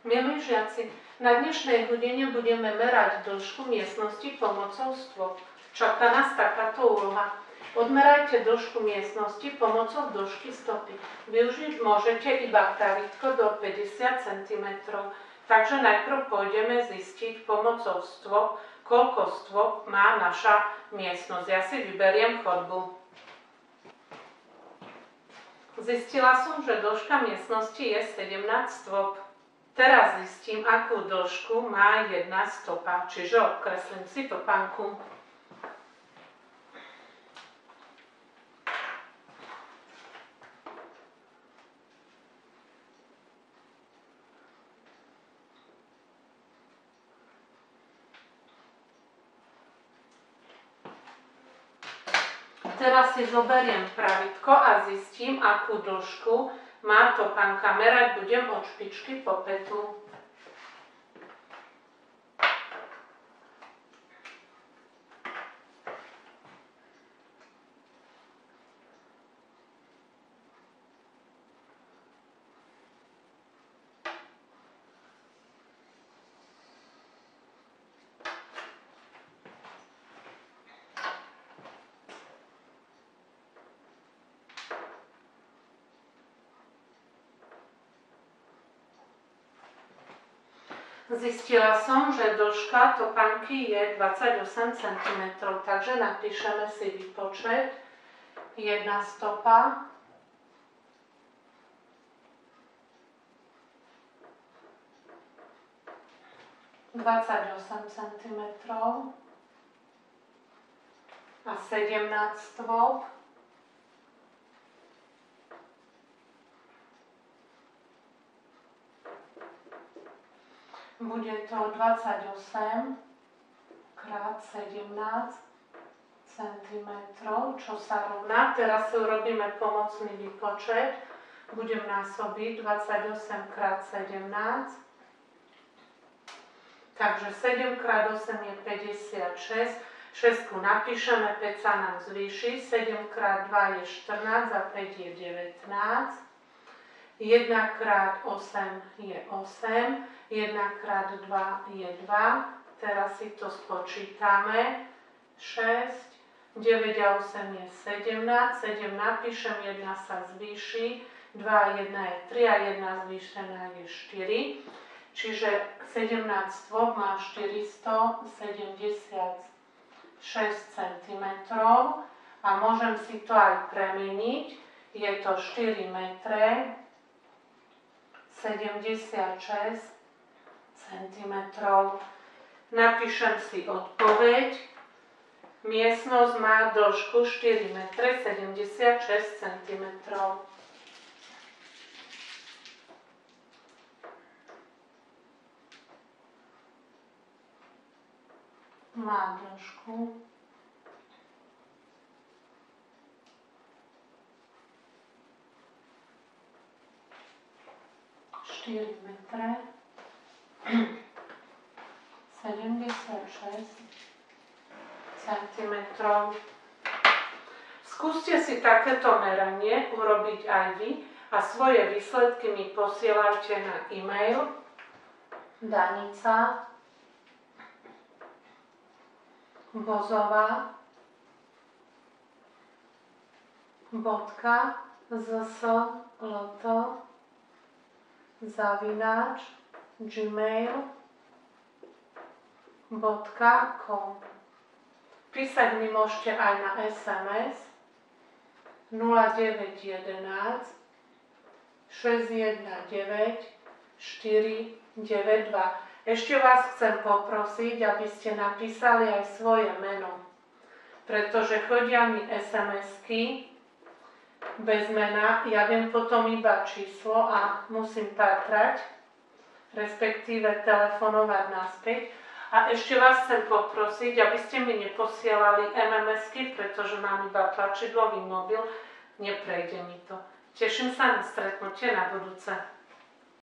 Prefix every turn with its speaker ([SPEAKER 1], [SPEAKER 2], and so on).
[SPEAKER 1] Milí žiaci, na dnešnej hodine budeme merať dĺžku miestnosti pomocou stôp. Čaká nás takáto úloha. Odmerajte dĺžku miestnosti pomocou dĺžky stopy. Využiť môžete iba pravítko do 50 cm. Takže najprv pôjdeme zistiť pomocou stôp, koľko stôp má naša miestnosť. Ja si vyberiem chodbu. Zistila som, že dĺžka miestnosti je 17 stôp. Teraz zistím, akú dĺžku má jedna stopa, čiže obkreslím si topánku. Teraz si zoberiem pravitko a zistím, akú dĺžku má to pán kamerať, budem od špičky po petu. Zistila som, že dĺžka topánky je 28 cm, takže napíšeme si výpočet. Jedna stopa Dvadsaťosem centimetrov a sedemnásť stôp. Bude to 28 krát 17 cm, čo sa rovná. Teraz si urobíme pomocný výpočet. Budem násobiť 28 krát 17. Takže 7 krát 8 je 56. 6 napíšeme, 5 sa nám zvýši. 7 krát 2 je 14 a 5 je 19. 1 krát 8 je 8. 1 krát 2 je 2. Teraz si to spočítame. 6, 9 a 8 je 17. 7 napíšem, 1 sa zvýši. 2 a 1 je 3 a 1 zvýšená je 4. Čiže 17 stôp má 476 cm a môžem si to aj premeniť. Je to 4 metre 76 cm. Napíšem si odpoveď. Miestnosť má dĺžku 4 m 76 cm. Má dĺžku 4 metre. 76 cm. Skúste si takéto meranie urobiť aj vy a svoje výsledky mi posielajte na e-mail. Danica. Vozová bodka zslt zavináč gmail.com Písať mi môžete aj na SMS 0911 619 492. Ešte vás chcem poprosiť, aby ste napísali aj svoje meno, pretože chodia mi SMS-ky bez mena, ja viem potom iba číslo a musím pátrať respektíve telefonovať naspäť. A ešte vás chcem poprosiť, aby ste mi neposielali MMSky, pretože mám iba tlačidlový mobil, neprejde mi to. Teším sa na stretnutie na budúce.